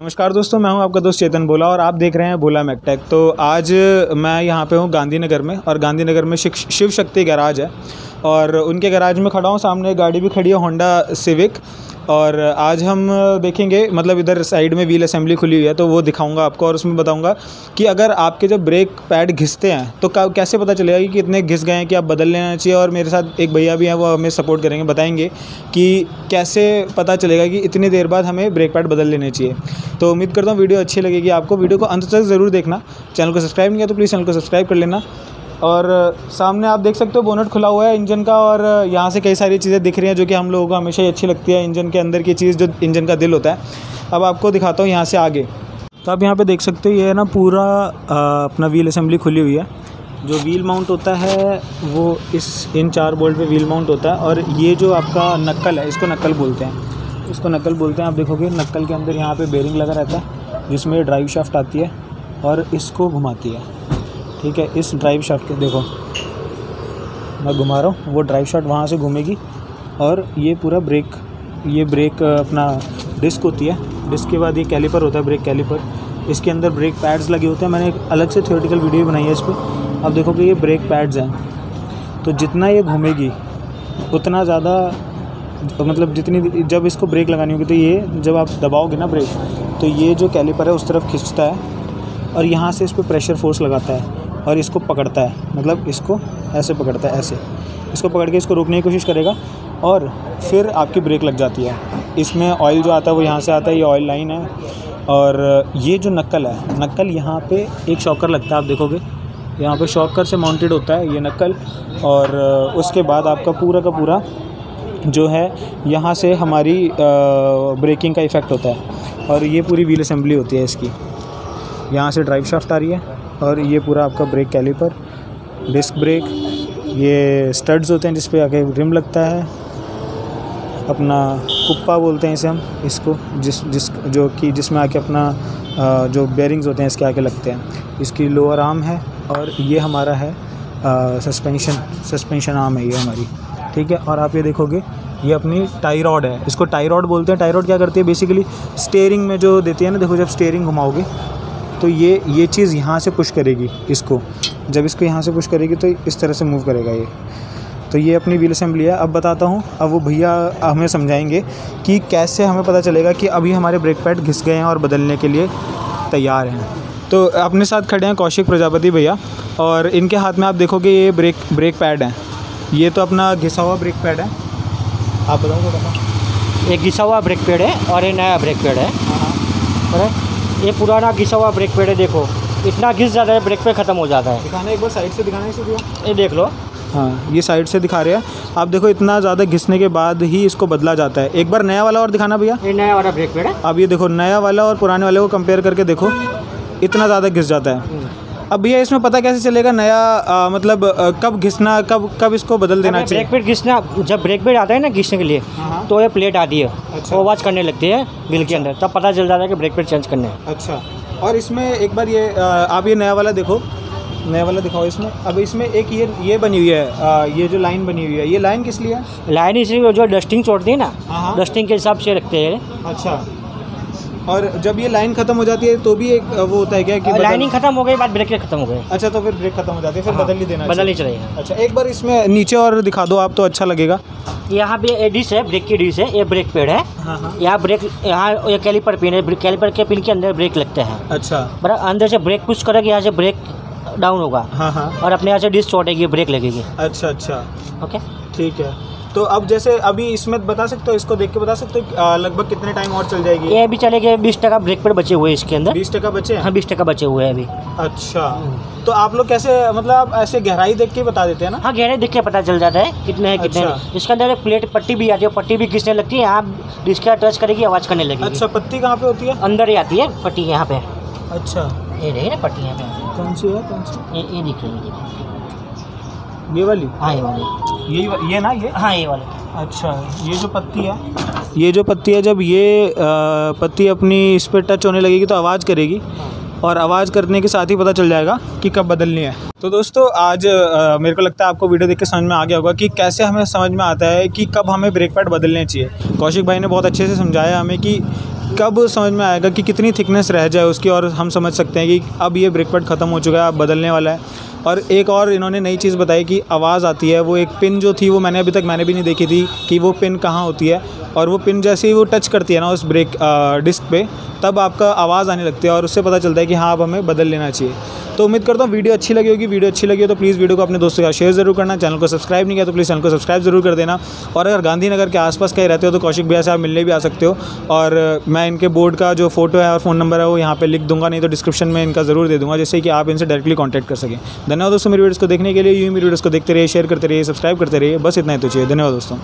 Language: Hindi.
नमस्कार दोस्तों, मैं हूँ आपका दोस्त चेतन बोला और आप देख रहे हैं बोला मैकटेक तो आज मैं यहाँ पे हूँ गांधीनगर में और गांधीनगर में शिव शक्ति गैराज है। और उनके गैराज में खड़ा हूँ, सामने गाड़ी भी खड़ी है होंडा सिविक और आज हम देखेंगे मतलब इधर साइड में व्हील असेंबली खुली हुई है तो वो दिखाऊँगा आपको और उसमें बताऊँगा कि अगर आपके जब ब्रेक पैड घिसते हैं तो कैसे पता चलेगा कि कितने घिस गए हैं, कि आप बदल लेना चाहिए? और मेरे साथ एक भैया भी हैं, वो हमें सपोर्ट करेंगे, बताएँगे कि कैसे पता चलेगा कि इतनी देर बाद हमें ब्रेक पैड बदल लेने चाहिए। तो उम्मीद करता हूँ वीडियो अच्छी लगेगी आपको। वीडियो को अंत तक ज़रूर देखना। चैनल को सब्सक्राइब नहीं किया तो प्लीज़ चैनल को सब्सक्राइब कर लेना। और सामने आप देख सकते हो बोनट खुला हुआ है इंजन का और यहाँ से कई सारी चीज़ें दिख रही हैं जो कि हम लोगों को हमेशा ही अच्छी लगती है इंजन के अंदर की चीज़ जो इंजन का दिल होता है। अब आपको दिखाता हूँ यहाँ से आगे। तो आप यहाँ पे देख सकते हो ये है ना पूरा अपना व्हील असेंबली खुली हुई है। जो व्हील माउंट होता है वो इस, इन चार बोल्ट पे व्हील माउंट होता है और ये जो आपका नक्कल है, इसको नक्कल बोलते हैं। इसको नक्कल बोलते हैं, आप देखोगे नक्कल के अंदर यहाँ पे बेरिंग लगा रहता है, जिसमें ड्राइव शाफ्ट आती है और इसको घुमाती है। ठीक है, इस ड्राइव शाफ्ट के देखो। मैं घुमा रहा हूँ, वो ड्राइव शाफ्ट वहाँ से घूमेगी और ये पूरा ब्रेक ये ब्रेक अपना डिस्क होती है। डिस्क के बाद ये कैलिपर होता है ब्रेक कैलिपर इसके अंदर ब्रेक पैड्स लगे होते हैं। मैंने एक अलग से थियोटिकल वीडियो बनाई है इस पर अब देखो कि ये ब्रेक पैड्स हैं। तो जितना ये घूमेगी, उतना ज़्यादा मतलब जितनी जब इसको ब्रेक लगानी होगी तो ये जब आप दबाओगे ना ब्रेक तो ये जो कैलिपर है, उस तरफ़ खींचता है और यहाँ से इस पर प्रेशर फोर्स लगाता है। और इसको पकड़ता है। मतलब इसको ऐसे पकड़ता है, ऐसे। इसको पकड़ के इसको रोकने की कोशिश करेगा और फिर आपकी ब्रेक लग जाती है। इसमें ऑयल जो आता है वो यहाँ से आता है, ये ऑयल लाइन है। और ये जो नक्कल है, नक्कल यहाँ पे एक शॉकर लगता है, आप देखोगे। यहाँ पे शॉकर से माउंटेड होता है ये नक्कल और उसके बाद आपका पूरा का पूरा जो है, यहाँ से हमारी ब्रेकिंग का इफ़ेक्ट होता है। और ये पूरी व्हील असेंबली होती है इसकी। यहाँ से ड्राइव शाफ्ट आ रही है। और ये पूरा आपका ब्रेक कैलिपर डिस्क ब्रेक ये स्टड्स होते हैं जिस पे आके रिम लगता है। अपना कुप्पा बोलते हैं इसे हम, इसको, जिस जिस, जो कि जिसमें आके अपना जो बेरिंग्स होते हैं इसके आके लगते हैं। इसकी लोअर आर्म है और ये हमारा है सस्पेंशन सस्पेंशन आर्म है ये हमारी, ठीक है? और आप ये देखोगे, ये अपनी टाई रॉड है। इसको टाई रॉड बोलते हैं। टाई रॉड क्या करती है? बेसिकली स्टेयरिंग में जो देती है ना, देखो जब स्टेयरिंग घुमाओगे तो ये ये चीज़ यहाँ से पुश करेगी इसको। जब इसको यहाँ से पुश करेगी तो इस तरह से मूव करेगा ये। तो ये अपनी व्हील असेंबली है अब बताता हूँ। अब वो भैया हमें समझाएँगे कि कैसे हमें पता चलेगा कि अभी हमारे ब्रेक पैड घिस गए हैं और बदलने के लिए तैयार हैं। तो अपने साथ खड़े हैं कौशिक प्रजापति भैया और इनके हाथ में आप देखोगे ये ब्रेक ब्रेक पैड हैं। ये तो अपना घिसा हुआ ब्रेक पैड है। आप बताओ बताओ ये घिसा हुआ ब्रेक पैड है और ये नया ब्रेक पैड है। हाँ, हाँ। ये पुराना घिसा हुआ ब्रेक पेड है देखो। इतना घिस जाता है ब्रेक पे ख़त्म हो जाता है। दिखाना एक बार साइड से दिखाना इसे ये देख लो। हाँ ये साइड से दिखा रहे हैं। आप देखो इतना ज़्यादा घिसने के बाद ही इसको बदला जाता है। एक बार नया वाला और दिखाना भैया। ये नया वाला ब्रेक पेड है अब ये देखो नया वाला और पुराने वाले को कंपेयर करके देखो इतना ज़्यादा घिस जाता है। हम्म। अब भैया इसमें पता कैसे चलेगा नया आ, मतलब आ, कब घिसना कब कब इसको बदल देना चाहिए? ब्रेक पेड घिसना जब ब्रेक पेड आता है ना घिसने के लिए हाँ, हाँ। तो ये प्लेट आती है। अच्छा। वो आवाज़ करने लगती है बिल के अंदर तब पता चल जाता है कि ब्रेक पेड चेंज करने अच्छा। और इसमें एक बार ये आप ये नया वाला देखो। नया वाला दिखाओ इसमें। अब इसमें एक ये ये बनी हुई है आ, ये जो लाइन बनी हुई है ये लाइन किस लिए है? लाइन इसलिए जो डस्टिंग छोड़ती है ना डस्टिंग हाँ, के हिसाब से रखते हैं। अच्छा। और जब ये लाइन खत्म हो जाती है तो भी एक वो होता है क्या कि लाइनिंग खत्म हो गई बाद ब्रेक खत्म हो गए। अच्छा तो फिर ब्रेक खत्म हो जाती है फिर हाँ, बदल ही देना बदल ही चाहिए। अच्छा एक बार इसमें नीचे और दिखा दो आप तो अच्छा लगेगा। यहाँ पे ये डिश है ब्रेक की डिश है ये ब्रेक पेड है। हाँ, हाँ। यहाँ ब्रेक यहाँ ये कैलिपर पिन है कैलिपर के पिन के अंदर ब्रेक लगते हैं। अच्छा। बड़ा अंदर से ब्रेक पुश करेगा यहाँ से ब्रेक डाउन होगा। हाँ हाँ। और अपने यहाँ से डिश छोड़ेगी ब्रेक लगेगी। अच्छा अच्छा। ओके? ठीक है। तो अब जैसे अभी इसमें बता सकते हो इसको देख के बता सकते हो लगभग कितने टाइम और चल जाएगी? ये अभी चलेगा बीस टका ब्रेक पर बचे हुए इसके अंदर। बीस टका बचे हाँ? बीस टका बचे हुए हैं अभी। अच्छा तो आप लोग कैसे मतलब ऐसे गहराई देख के बता देते हैं ना? हाँ गहराई देख के पता चल जाता है कितने हैं कितने अच्छा। इसके अंदर एक प्लेट पट्टी भी आती है पट्टी भी किसने लगती है? यहाँ डिस्का टच करेगी आवाज़ करने लगेगी। अच्छा पट्टी कहाँ पे होती है? अंदर ही आती है पट्टी यहाँ पे। अच्छा। ये रही ना पट्टी यहाँ पे। कौन सी है कौन सी? ये ये दिख रही है। ये वाली? हाँ ये वाली। ये ये ना ये? हाँ ये वाली। अच्छा ये जो पत्ती है? ये जो पत्ती है जब ये पत्ती अपनी इस पर टच होने लगेगी तो आवाज़ करेगी और आवाज़ करने के साथ ही पता चल जाएगा कि कब बदलनी है। तो दोस्तों आज आ, मेरे को लगता है आपको वीडियो देख के समझ में आ गया होगा कि कैसे हमें समझ में आता है कि कब हमें ब्रेक पैड बदलने चाहिए। कौशिक भाई ने बहुत अच्छे से समझाया हमें कि कब समझ में आएगा कि कितनी थिकनेस रह जाए उसकी और हम समझ सकते हैं कि अब ये ब्रेक पैड ख़त्म हो चुका है अब बदलने वाला है। और एक और इन्होंने नई चीज़ बताई कि आवाज़ आती है, वो एक पिन जो थी वो मैंने अभी तक मैंने भी नहीं देखी थी कि वो पिन कहाँ होती है। और वो पिन जैसे ही वो टच करती है ना उस ब्रेक डिस्क पे, तब आपका आवाज़ आने लगती है और उससे पता चलता है कि हाँ अब हमें बदल लेना चाहिए। तो उम्मीद करता हूँ वीडियो अच्छी लगी होगी। वीडियो अच्छी लगी हो तो प्लीज़ वीडियो को अपने दोस्तों के शेयर ज़रूर करना। चैनल को सब्सक्राइब नहीं किया तो प्लीज़ चैनल को सब्सक्राइब ज़रूर कर देना। और अगर गांधीनगर के आसपास कहीं रहते हो तो कौशिक भैया से आप मिलने भी आ सकते हो। और मैं इनके बोर्ड का जो फ़ोटो है और फ़ोन नंबर है वो यहाँ पर लिख दूँगा, नहीं तो डिस्क्रिप्शन में इनका ज़रूर दे दूँगा, जिससे कि आप इनसे डायरेक्टली कॉन्टैक्ट कर सकें। धन्यवाद दोस्तों मेरी वीडियोज़ को देखने के लिए। यू मेरी वीडियोज़ को देखते रहिए शेयर करते रहिए सब्सक्राइब करते रहिए। बस इतना ही तो चाहिए। धन्यवाद दोस्तों।